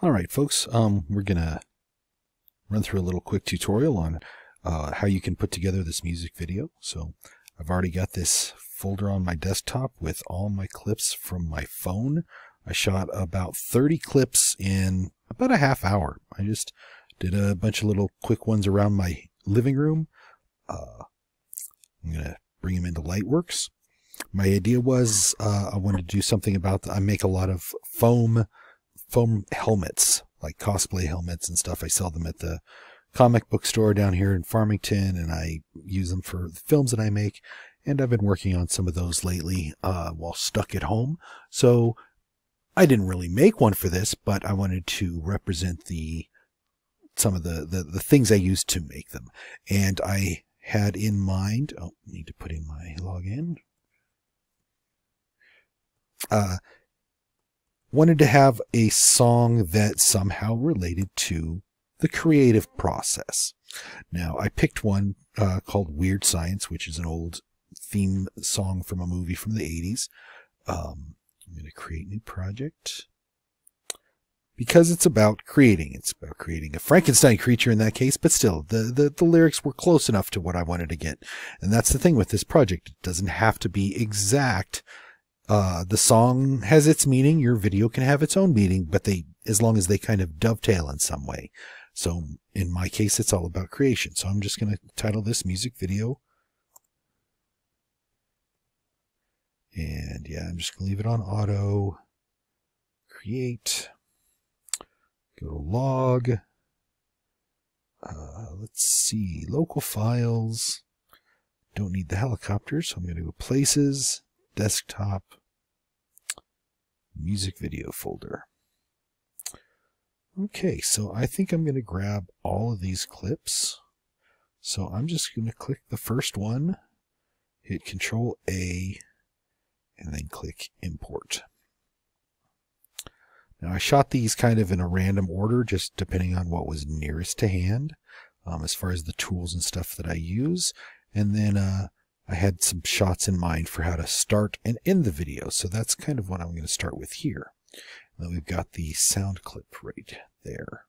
All right, folks, um, we're going to run through a little quick tutorial on uh, how you can put together this music video. So I've already got this folder on my desktop with all my clips from my phone. I shot about 30 clips in about a half hour. I just did a bunch of little quick ones around my living room. Uh, I'm going to bring them into Lightworks. My idea was uh, I wanted to do something about, the, I make a lot of foam foam helmets, like cosplay helmets and stuff. I sell them at the comic book store down here in Farmington, and I use them for the films that I make. And I've been working on some of those lately uh, while stuck at home. So I didn't really make one for this, but I wanted to represent the some of the, the, the things I used to make them. And I had in mind, oh, need to put in my login. Uh, wanted to have a song that somehow related to the creative process. Now, I picked one uh, called Weird Science, which is an old theme song from a movie from the 80s. Um, I'm going to create a new project because it's about creating. It's about creating a Frankenstein creature in that case, but still, the, the, the lyrics were close enough to what I wanted to get. And that's the thing with this project. It doesn't have to be exact uh, the song has its meaning. Your video can have its own meaning, but they, as long as they kind of dovetail in some way. So in my case, it's all about creation. So I'm just going to title this music video. And yeah, I'm just going to leave it on auto. Create. Go to log. Uh, let's see. Local files. Don't need the helicopter, so I'm going to go places desktop music video folder. Okay, so I think I'm going to grab all of these clips. So I'm just going to click the first one, hit Control A, and then click Import. Now I shot these kind of in a random order, just depending on what was nearest to hand, um, as far as the tools and stuff that I use. And then uh, I had some shots in mind for how to start and end the video. So that's kind of what I'm going to start with here. And then we've got the sound clip right there.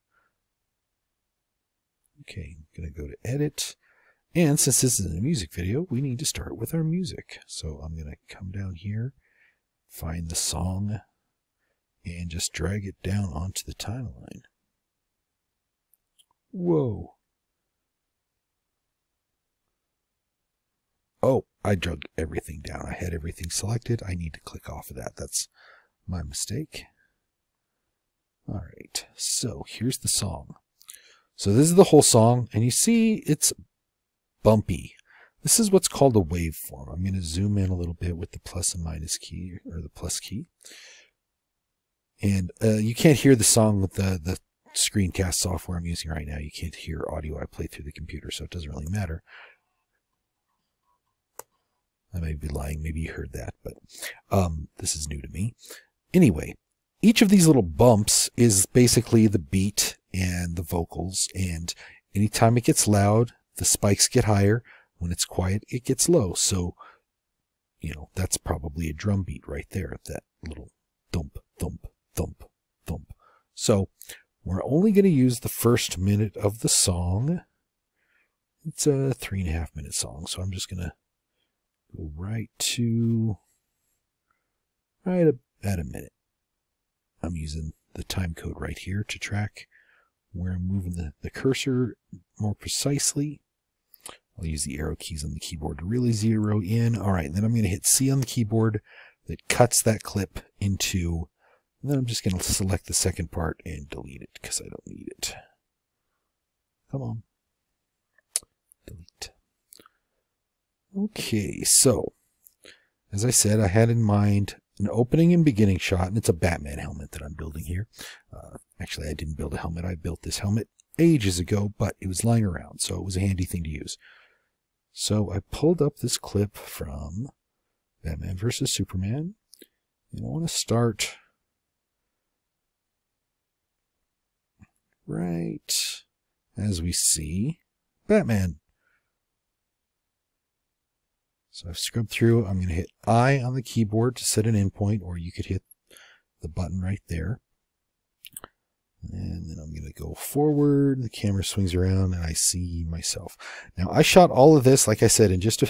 Okay, I'm going to go to edit. And since this is a music video, we need to start with our music. So I'm going to come down here, find the song, and just drag it down onto the timeline. Whoa. Oh, I drug everything down. I had everything selected. I need to click off of that. That's my mistake. All right, so here's the song. So this is the whole song, and you see it's bumpy. This is what's called a waveform. I'm going to zoom in a little bit with the plus and minus key, or the plus key. And uh, you can't hear the song with the, the screencast software I'm using right now. You can't hear audio I play through the computer, so it doesn't really matter. I may be lying. Maybe you heard that, but um, this is new to me. Anyway, each of these little bumps is basically the beat and the vocals. And anytime it gets loud, the spikes get higher. When it's quiet, it gets low. So, you know, that's probably a drum beat right there. That little thump, thump, thump, thump. So we're only going to use the first minute of the song. It's a three and a half minute song. So I'm just going to Go right to right about a minute. I'm using the time code right here to track where I'm moving the, the cursor more precisely. I'll use the arrow keys on the keyboard to really zero in. All right, then I'm going to hit C on the keyboard that cuts that clip into, then I'm just going to select the second part and delete it because I don't need it. Come on. Delete. Okay, so as I said, I had in mind an opening and beginning shot, and it's a Batman helmet that I'm building here. Uh, actually, I didn't build a helmet. I built this helmet ages ago, but it was lying around, so it was a handy thing to use. So I pulled up this clip from Batman versus Superman, and I want to start right as we see Batman so I've scrubbed through. I'm going to hit I on the keyboard to set an in point, or you could hit the button right there. And then I'm going to go forward, the camera swings around, and I see myself. Now, I shot all of this, like I said, in just a,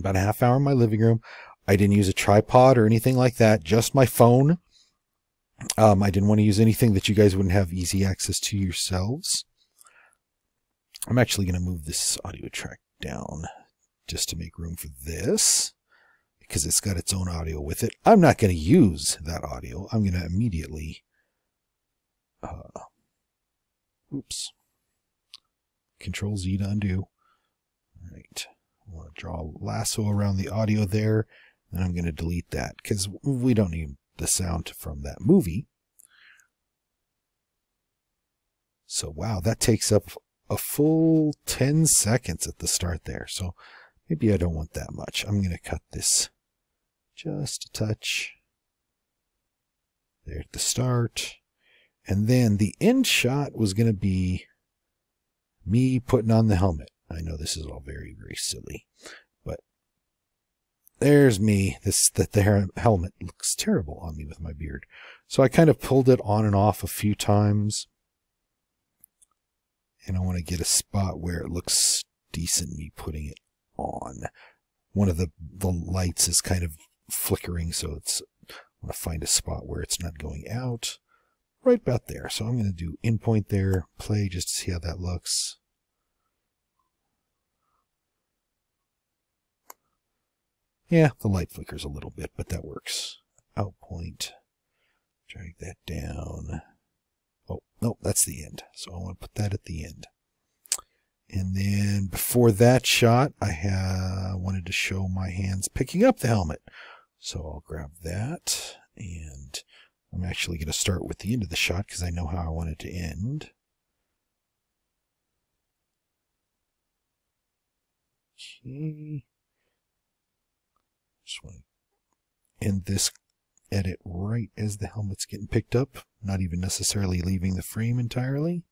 about a half hour in my living room. I didn't use a tripod or anything like that, just my phone. Um, I didn't want to use anything that you guys wouldn't have easy access to yourselves. I'm actually going to move this audio track down just to make room for this because it's got its own audio with it. I'm not going to use that audio. I'm going to immediately, uh, oops, Control Z to undo. All right. I want to draw a lasso around the audio there, and I'm going to delete that because we don't need the sound from that movie. So, wow, that takes up a full 10 seconds at the start there. So maybe I don't want that much. I'm going to cut this just a touch there at the start. And then the end shot was going to be me putting on the helmet. I know this is all very, very silly, but there's me. This, that the helmet looks terrible on me with my beard. So I kind of pulled it on and off a few times and I want to get a spot where it looks decent me putting it on. One of the, the lights is kind of flickering, so it's, I want to find a spot where it's not going out. Right about there. So I'm going to do in point there, play just to see how that looks. Yeah, the light flickers a little bit, but that works. Out point. Drag that down. Oh, no, that's the end. So I want to put that at the end. And then before that shot, I wanted to show my hands picking up the helmet. So I'll grab that and I'm actually going to start with the end of the shot because I know how I want it to end. Okay. Just want to end this edit right as the helmet's getting picked up, not even necessarily leaving the frame entirely.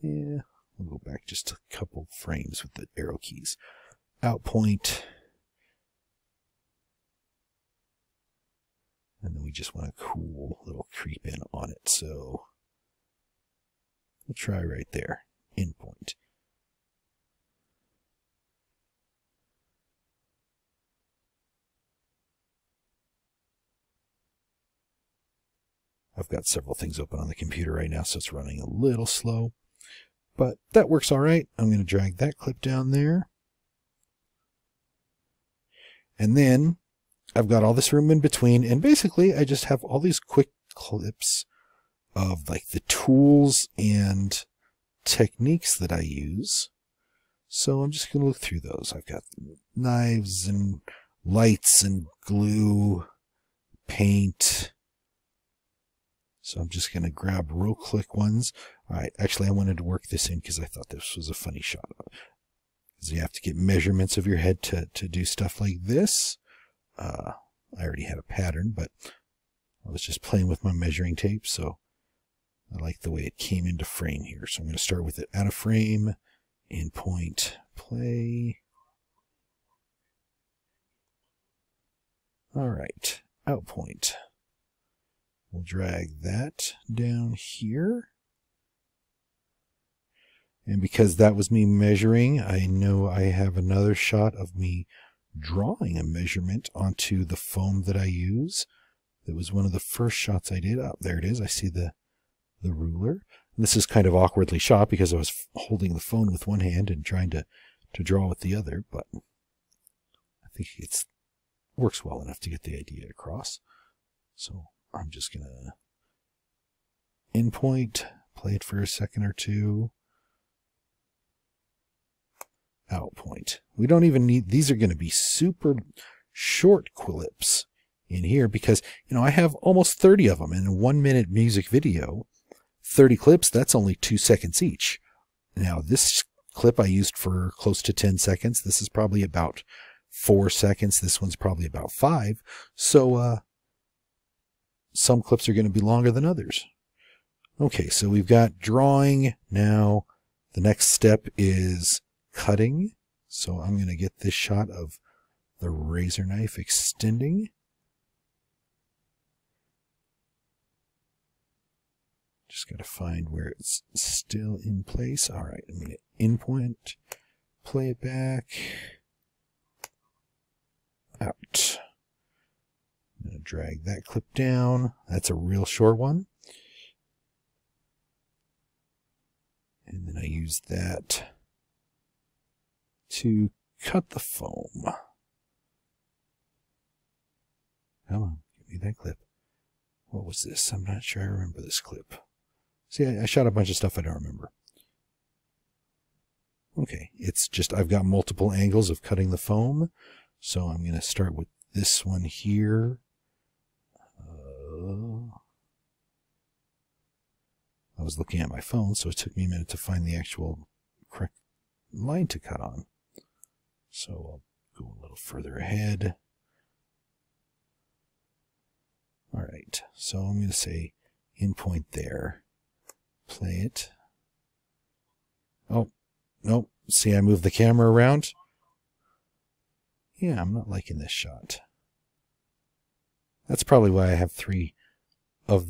Yeah, we'll go back just a couple frames with the arrow keys. Out point. And then we just want a cool little creep in on it. So we'll try right there, in point. I've got several things open on the computer right now, so it's running a little slow. But that works all right. I'm going to drag that clip down there. And then I've got all this room in between. And basically, I just have all these quick clips of like the tools and techniques that I use. So I'm just going to look through those. I've got knives and lights and glue, paint, so I'm just going to grab real quick ones. All right. Actually, I wanted to work this in because I thought this was a funny shot. Because you have to get measurements of your head to, to do stuff like this. Uh, I already had a pattern, but I was just playing with my measuring tape. So I like the way it came into frame here. So I'm going to start with it out of frame, in point, play. All right, out point. We'll drag that down here. And because that was me measuring, I know I have another shot of me drawing a measurement onto the foam that I use. That was one of the first shots I did. Oh, there it is. I see the, the ruler. And this is kind of awkwardly shot because I was holding the phone with one hand and trying to, to draw with the other, but I think it works well enough to get the idea across. So I'm just going to in point, play it for a second or two. Out point. We don't even need, these are going to be super short clips in here because, you know, I have almost 30 of them in a one minute music video. 30 clips, that's only two seconds each. Now, this clip I used for close to 10 seconds. This is probably about four seconds. This one's probably about five. So, uh, some clips are going to be longer than others. Okay, so we've got drawing. Now the next step is cutting. So I'm going to get this shot of the razor knife extending. Just got to find where it's still in place. All right, I'm going to in point, play it back, out. I'm going to drag that clip down. That's a real short one. And then I use that to cut the foam. Come on, give me that clip. What was this? I'm not sure I remember this clip. See, I, I shot a bunch of stuff I don't remember. Okay, it's just I've got multiple angles of cutting the foam. So I'm going to start with this one here. Uh, I was looking at my phone, so it took me a minute to find the actual correct line to cut on. Little further ahead. All right, so I'm going to say in point there. Play it. Oh, nope. See, I moved the camera around. Yeah, I'm not liking this shot. That's probably why I have three of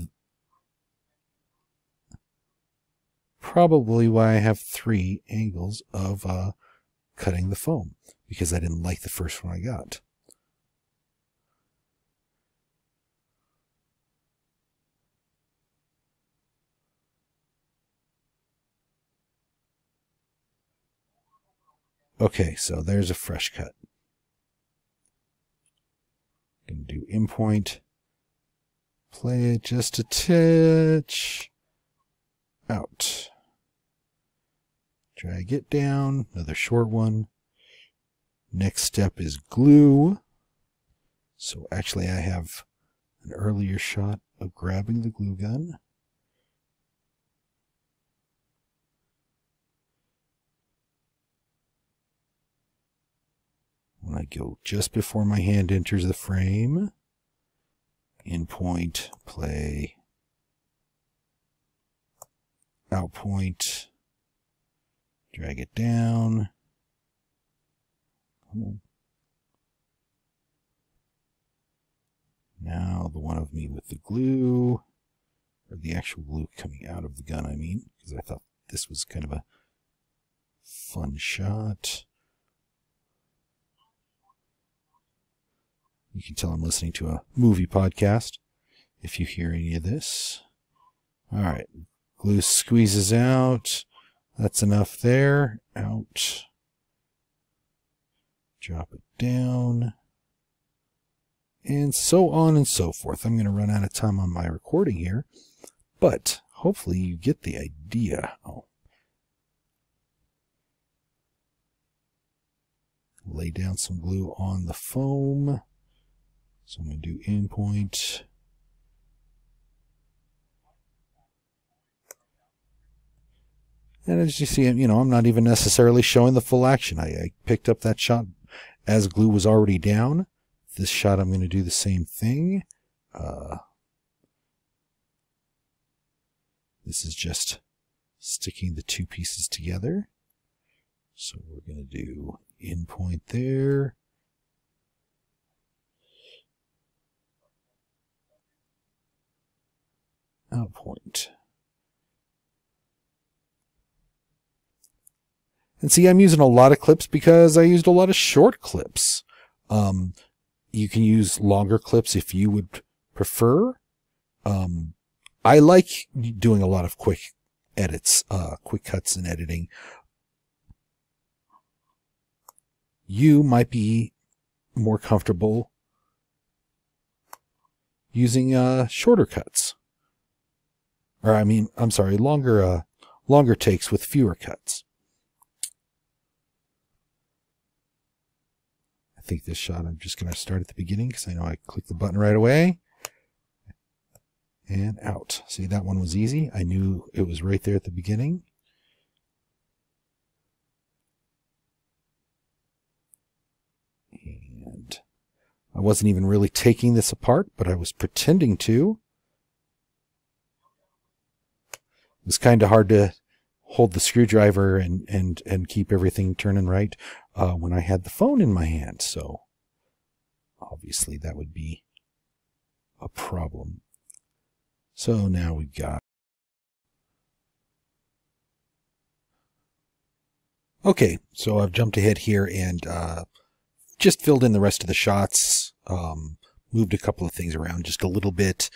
probably why I have three angles of uh, cutting the foam because I didn't like the first one I got. Okay, so there's a fresh cut. I'm Gonna do in point. Play it just a touch. Out. Drag it down. Another short one. Next step is glue. So actually I have an earlier shot of grabbing the glue gun. When I go just before my hand enters the frame, in point, play, out point, drag it down. Hmm. Now the one of me with the glue, or the actual glue coming out of the gun, I mean, because I thought this was kind of a fun shot. You can tell I'm listening to a movie podcast if you hear any of this. All right. Glue squeezes out. That's enough there. Out. Drop it down. And so on and so forth. I'm going to run out of time on my recording here. But hopefully you get the idea. Oh. Lay down some glue on the foam. So I'm going to do in point. And as you see, you know, I'm not even necessarily showing the full action. I, I picked up that shot as glue was already down. This shot, I'm going to do the same thing. Uh, this is just sticking the two pieces together. So we're going to do in point there. out point. And see, I'm using a lot of clips because I used a lot of short clips. Um, you can use longer clips if you would prefer. Um, I like doing a lot of quick edits, uh, quick cuts and editing. You might be more comfortable using uh, shorter cuts or I mean, I'm sorry, longer, uh, longer takes with fewer cuts. Think this shot I'm just going to start at the beginning because I know I click the button right away. And out. See, that one was easy. I knew it was right there at the beginning. And I wasn't even really taking this apart, but I was pretending to. it was kind of hard to hold the screwdriver and, and, and keep everything turning right, uh, when I had the phone in my hand. So obviously that would be a problem. So now we've got Okay, so I've jumped ahead here and uh, just filled in the rest of the shots, um, moved a couple of things around just a little bit.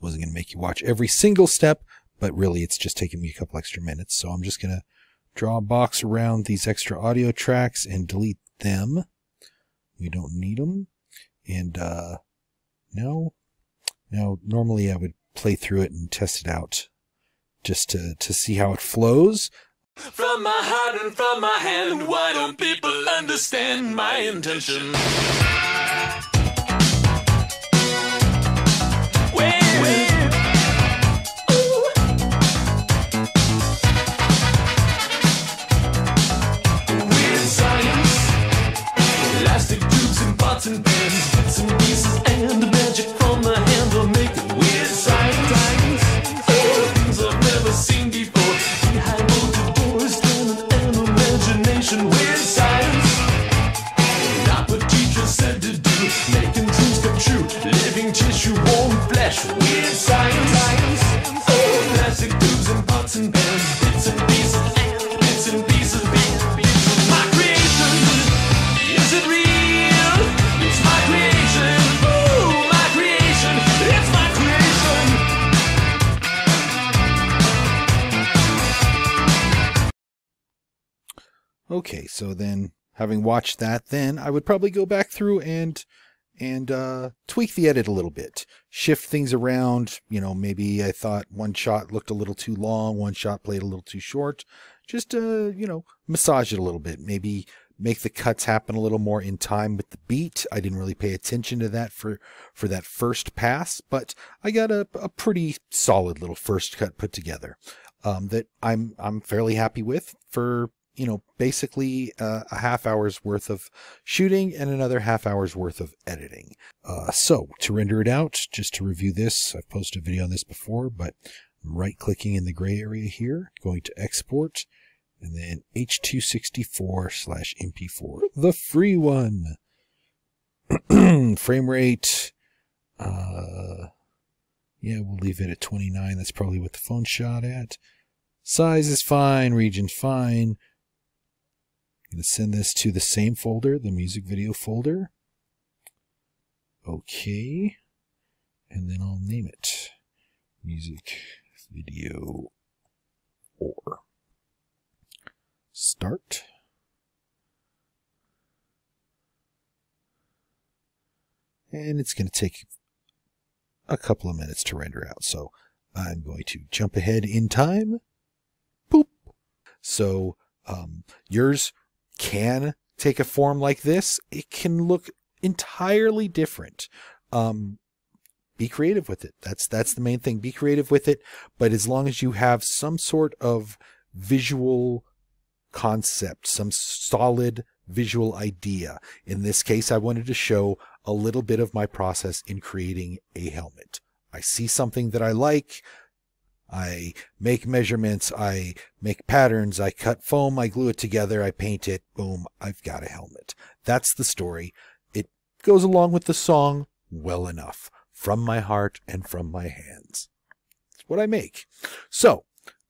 Wasn't going to make you watch every single step, but really it's just taking me a couple extra minutes. So I'm just going to draw a box around these extra audio tracks and delete them. We don't need them. And, uh, no. Now, normally I would play through it and test it out just to, to see how it flows. From my heart and from my hand, why don't people understand my intention? Okay, so then having watched that, then I would probably go back through and and uh, tweak the edit a little bit, shift things around. You know, maybe I thought one shot looked a little too long, one shot played a little too short. Just uh, you know, massage it a little bit. Maybe make the cuts happen a little more in time with the beat. I didn't really pay attention to that for for that first pass, but I got a, a pretty solid little first cut put together um, that I'm I'm fairly happy with for you know basically uh, a half hour's worth of shooting and another half hour's worth of editing. Uh, so to render it out, just to review this, I've posted a video on this before, but I'm right clicking in the gray area here, going to export, and then H264 slash MP4, the free one. Frame rate, uh, yeah, we'll leave it at 29. That's probably what the phone shot at. Size is fine, region fine. Going to send this to the same folder, the music video folder. Okay. And then I'll name it music video or start. And it's going to take a couple of minutes to render out. So I'm going to jump ahead in time. Boop. So um, yours can take a form like this. It can look entirely different. Um, be creative with it. That's that's the main thing. Be creative with it. But as long as you have some sort of visual concept, some solid visual idea. In this case, I wanted to show a little bit of my process in creating a helmet. I see something that I like. I make measurements. I make patterns. I cut foam. I glue it together. I paint it. Boom. I've got a helmet. That's the story. It goes along with the song well enough from my heart and from my hands. It's what I make. So,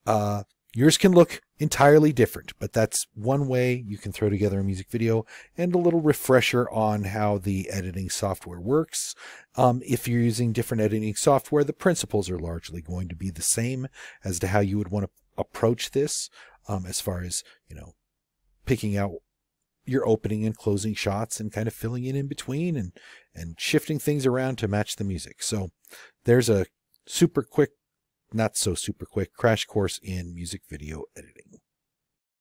uh, yours can look entirely different, but that's one way you can throw together a music video and a little refresher on how the editing software works. Um, if you're using different editing software, the principles are largely going to be the same as to how you would want to approach this um, as far as, you know, picking out your opening and closing shots and kind of filling in in between and, and shifting things around to match the music. So there's a super quick, not so super quick crash course in music video editing.